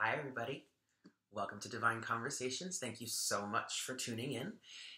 Hi, everybody. Welcome to Divine Conversations. Thank you so much for tuning in.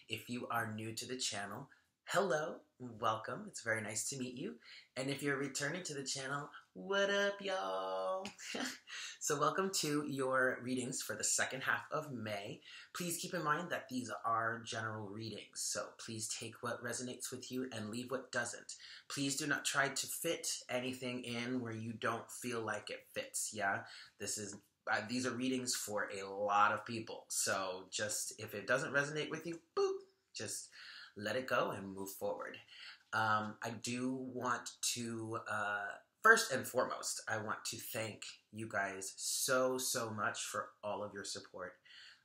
If you are new to the channel, hello, welcome. It's very nice to meet you. And if you're returning to the channel, what up, y'all? so, welcome to your readings for the second half of May. Please keep in mind that these are general readings, so please take what resonates with you and leave what doesn't. Please do not try to fit anything in where you don't feel like it fits, yeah? This is uh, these are readings for a lot of people. So just if it doesn't resonate with you, boop, just let it go and move forward. Um, I do want to, uh, first and foremost, I want to thank you guys so, so much for all of your support.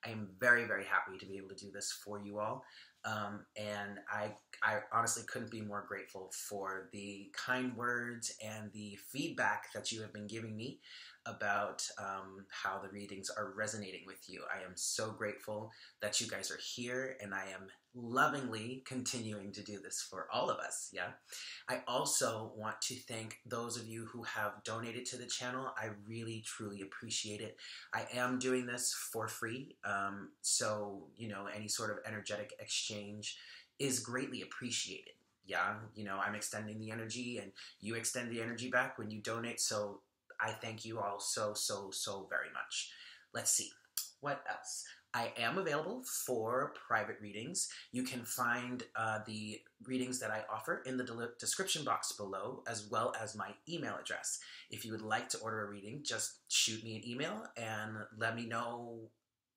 I am very, very happy to be able to do this for you all. Um, and I, I honestly couldn't be more grateful for the kind words and the feedback that you have been giving me about um, how the readings are resonating with you. I am so grateful that you guys are here, and I am lovingly continuing to do this for all of us. Yeah. I also want to thank those of you who have donated to the channel. I really, truly appreciate it. I am doing this for free. Um, so, you know, any sort of energetic exchange is greatly appreciated yeah, you know, I'm extending the energy and you extend the energy back when you donate. So I thank you all so, so, so very much. Let's see. What else? I am available for private readings. You can find uh, the readings that I offer in the description box below, as well as my email address. If you would like to order a reading, just shoot me an email and let me know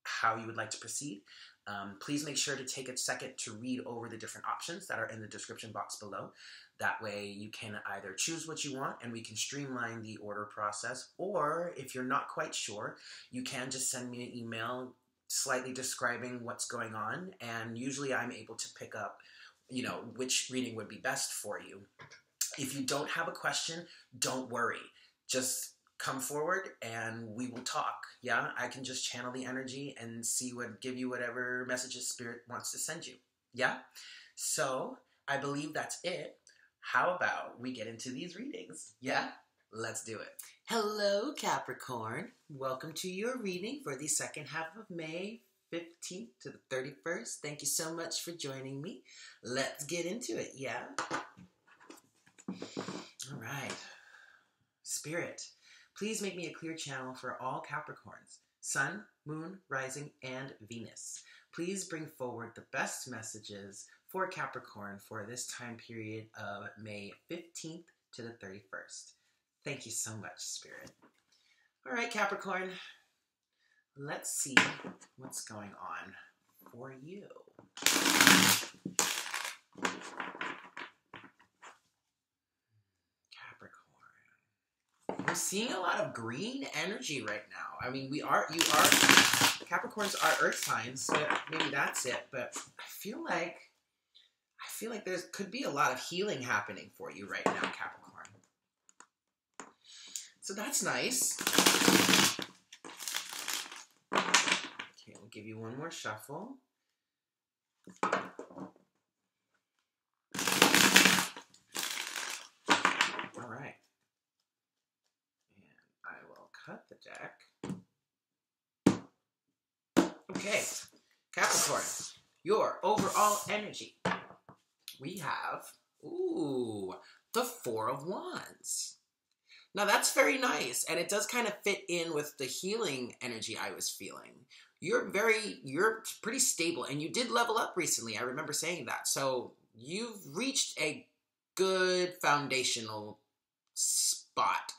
how you would like to proceed. Um, please make sure to take a second to read over the different options that are in the description box below. That way you can either choose what you want and we can streamline the order process, or if you're not quite sure, you can just send me an email slightly describing what's going on, and usually I'm able to pick up, you know, which reading would be best for you. If you don't have a question, don't worry. Just come forward and we will talk. Yeah, I can just channel the energy and see what give you whatever messages spirit wants to send you. Yeah. So I believe that's it. How about we get into these readings? Yeah? Let's do it. Hello, Capricorn. Welcome to your reading for the second half of May 15th to the 31st. Thank you so much for joining me. Let's get into it, yeah? All right. Spirit, please make me a clear channel for all Capricorns, Sun, Moon, Rising, and Venus. Please bring forward the best messages for Capricorn for this time period of May 15th to the 31st. Thank you so much, Spirit. All right, Capricorn, let's see what's going on for you. Capricorn. I'm seeing a lot of green energy right now. I mean, we are, you are, Capricorns are earth signs, so maybe that's it, but I feel like I feel like there could be a lot of healing happening for you right now, Capricorn. So that's nice. Okay, we'll give you one more shuffle. All right. And I will cut the deck. Okay, Capricorn, your overall energy we have, ooh, the Four of Wands. Now that's very nice, and it does kind of fit in with the healing energy I was feeling. You're very, you're pretty stable, and you did level up recently. I remember saying that. So you've reached a good foundational spot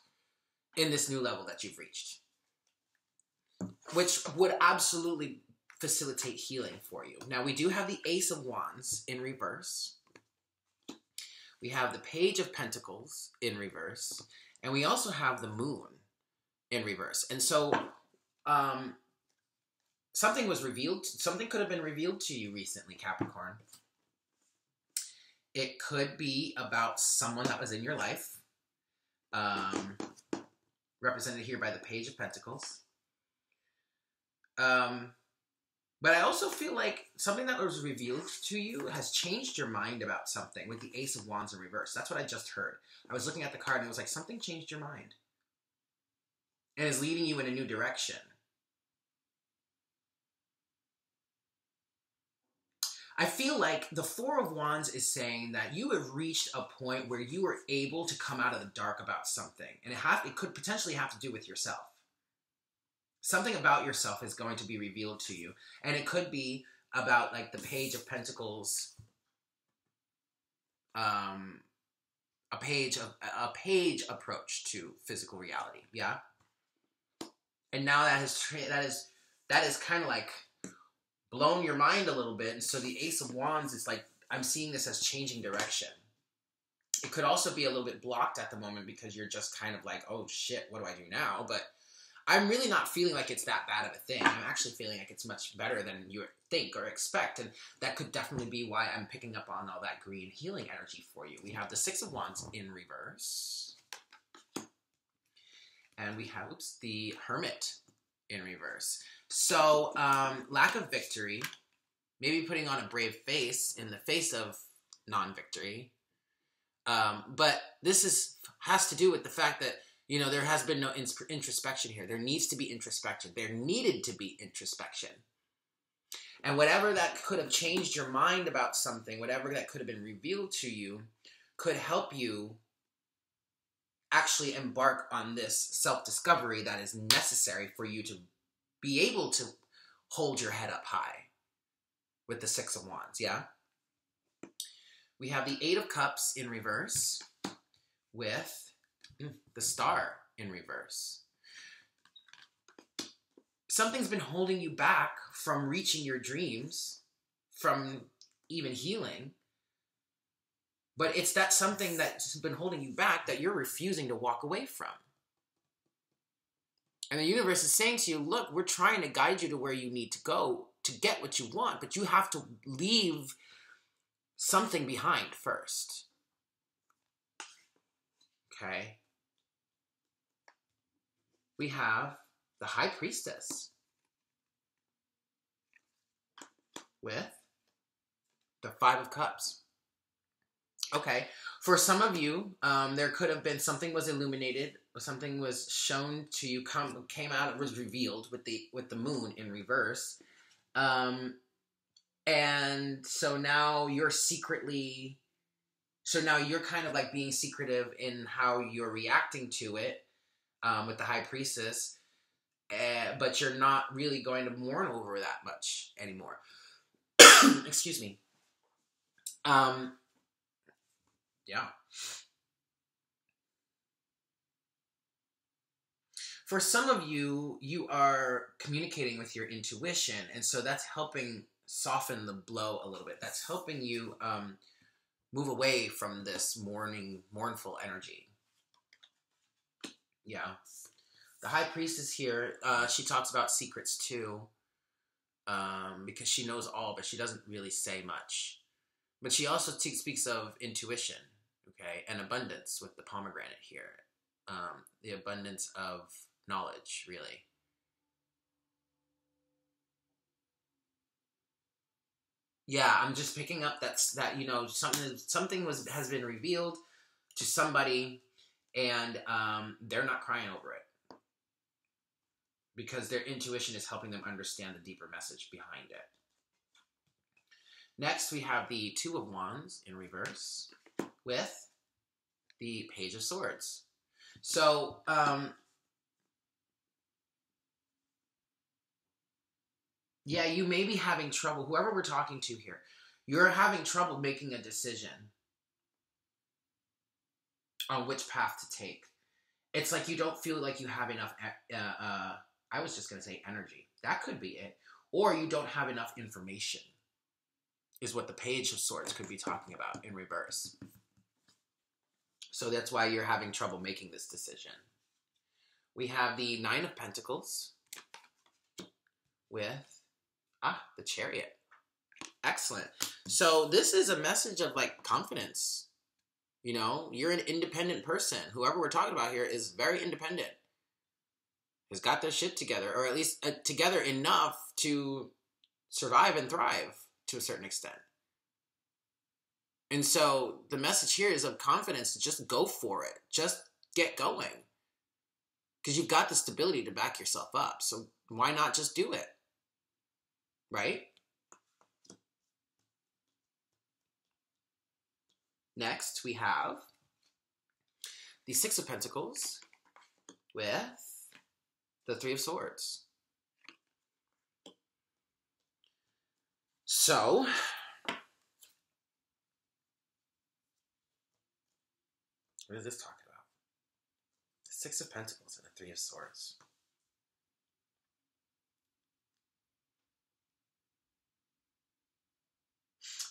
in this new level that you've reached, which would absolutely facilitate healing for you. Now, we do have the Ace of Wands in reverse we have the Page of Pentacles in reverse, and we also have the Moon in reverse. And so, um, something was revealed, something could have been revealed to you recently, Capricorn. It could be about someone that was in your life, um, represented here by the Page of Pentacles. Um, but I also feel like something that was revealed to you has changed your mind about something with the Ace of Wands in reverse. That's what I just heard. I was looking at the card and it was like something changed your mind and is leading you in a new direction. I feel like the Four of Wands is saying that you have reached a point where you are able to come out of the dark about something, and it have it could potentially have to do with yourself. Something about yourself is going to be revealed to you, and it could be about like the Page of Pentacles, um, a page of a page approach to physical reality. Yeah, and now that has that is that is kind of like blown your mind a little bit. And so the Ace of Wands is like, I'm seeing this as changing direction. It could also be a little bit blocked at the moment because you're just kind of like, oh shit, what do I do now? But I'm really not feeling like it's that bad of a thing. I'm actually feeling like it's much better than you think or expect. And that could definitely be why I'm picking up on all that green healing energy for you. We have the Six of Wands in reverse. And we have, oops, the Hermit in reverse. So, um, lack of victory, maybe putting on a brave face in the face of non-victory. Um, but this is has to do with the fact that you know there has been no introspection here. There needs to be introspection. There needed to be introspection. And whatever that could have changed your mind about something, whatever that could have been revealed to you, could help you actually embark on this self discovery that is necessary for you to be able to hold your head up high with the Six of Wands, yeah? We have the Eight of Cups in reverse with the Star in reverse. Something's been holding you back from reaching your dreams, from even healing. But it's that something that's been holding you back that you're refusing to walk away from. And the universe is saying to you, look, we're trying to guide you to where you need to go to get what you want, but you have to leave something behind first. Okay. We have the High Priestess with the Five of Cups. Okay. For some of you, um, there could have been something was illuminated, something was shown to you, come came out, it was revealed with the with the moon in reverse, um, and so now you're secretly, so now you're kind of like being secretive in how you're reacting to it um, with the high priestess, uh, but you're not really going to mourn over that much anymore. Excuse me. Um, yeah. For some of you, you are communicating with your intuition, and so that's helping soften the blow a little bit. That's helping you um, move away from this mourning, mournful energy. Yeah. The high priestess here, uh, she talks about secrets too, um, because she knows all, but she doesn't really say much. But she also speaks of intuition okay, and abundance with the pomegranate here. Um, the abundance of knowledge, really. Yeah, I'm just picking up that's that you know something something was has been revealed to somebody, and um, they're not crying over it because their intuition is helping them understand the deeper message behind it. Next, we have the Two of Wands in reverse with the Page of Swords. So, um, yeah, you may be having trouble, whoever we're talking to here, you're having trouble making a decision on which path to take. It's like you don't feel like you have enough, uh, uh, I was just going to say energy. That could be it. Or you don't have enough information, is what the Page of Swords could be talking about in reverse. So that's why you're having trouble making this decision. We have the Nine of Pentacles with ah the Chariot. Excellent. So this is a message of like confidence. You know, you're an independent person. Whoever we're talking about here is very independent. Has got their shit together, or at least uh, together enough to survive and thrive to a certain extent. And so the message here is of confidence to just go for it. Just get going. Because you've got the stability to back yourself up. So why not just do it? Right? Next, we have the Six of Pentacles with the Three of Swords. So, what is this talking about? The Six of Pentacles and the Three of Swords.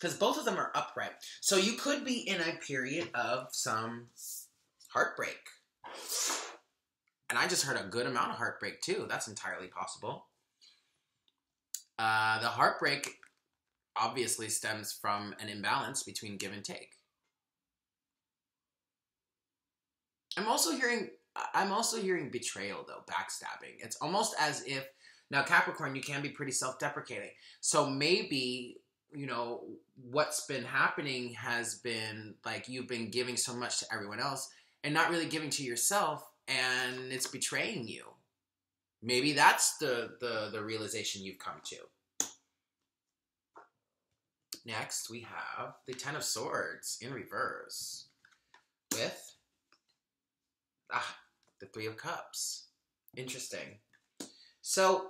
Because both of them are upright. So you could be in a period of some heartbreak. And I just heard a good amount of heartbreak too. That's entirely possible. Uh, the heartbreak obviously stems from an imbalance between give and take. I'm also hearing I'm also hearing betrayal though, backstabbing. It's almost as if now Capricorn, you can be pretty self-deprecating. So maybe, you know, what's been happening has been like you've been giving so much to everyone else and not really giving to yourself and it's betraying you. Maybe that's the the, the realization you've come to. Next, we have the Ten of Swords in reverse with ah, the Three of Cups. Interesting. So,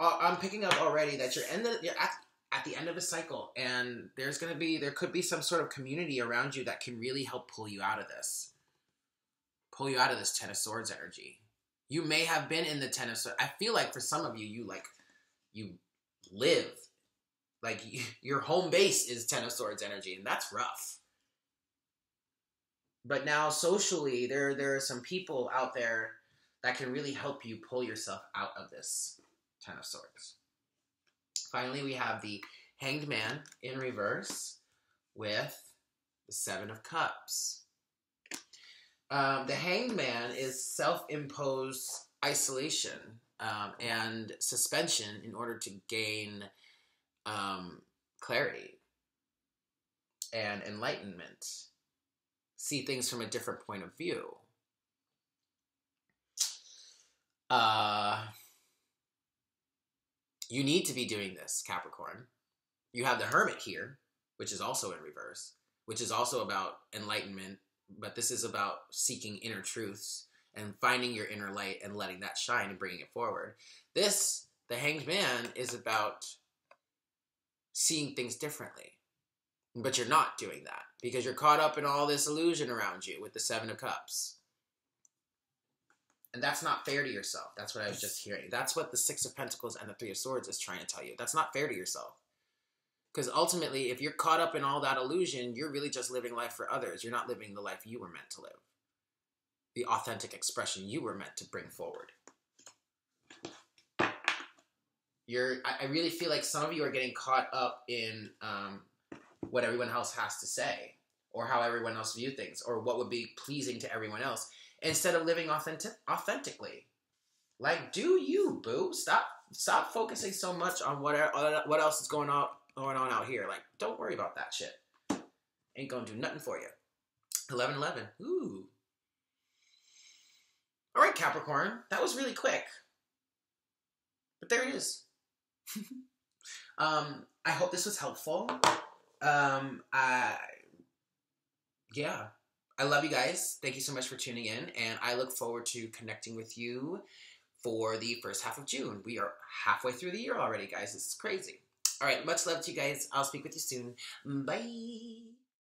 uh, I'm picking up already that you're, end the, you're at, at the end of a cycle, and there's going to be, there could be some sort of community around you that can really help pull you out of this. Pull you out of this Ten of Swords energy. You may have been in the Ten of Swords. I feel like for some of you, you like, you live like your home base is Ten of Swords energy, and that's rough. But now socially, there there are some people out there that can really help you pull yourself out of this Ten of Swords. Finally, we have the Hanged Man in reverse with the Seven of Cups. Um, the Hanged Man is self-imposed isolation um, and suspension in order to gain um, clarity and enlightenment. See things from a different point of view. Uh, you need to be doing this, Capricorn. You have the Hermit here, which is also in reverse, which is also about enlightenment, but this is about seeking inner truths and finding your inner light and letting that shine and bringing it forward. This, the Hanged Man, is about seeing things differently. But you're not doing that because you're caught up in all this illusion around you with the Seven of Cups. And that's not fair to yourself. That's what I was just hearing. That's what the Six of Pentacles and the Three of Swords is trying to tell you. That's not fair to yourself. Because ultimately, if you're caught up in all that illusion, you're really just living life for others. You're not living the life you were meant to live, the authentic expression you were meant to bring forward. You're, I, really feel like some of you are getting caught up in um, what everyone else has to say, or how everyone else view things, or what would be pleasing to everyone else, instead of living authentic, authentically. Like, do you, boo? Stop, stop focusing so much on what what else is going on going on out here. Like, don't worry about that shit. Ain't gonna do nothing for you. Eleven eleven. Ooh. All right, Capricorn. That was really quick. But there it is. um, I hope this was helpful. Um, I, yeah, I love you guys. Thank you so much for tuning in, and I look forward to connecting with you for the first half of June. We are halfway through the year already, guys. This is crazy. All right, much love to you guys. I'll speak with you soon. Bye.